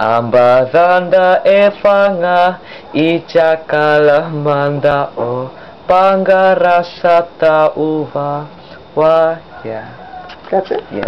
Ambadanda efanga ichakalah manda o pangarasa uva waya. That's it? Yeah.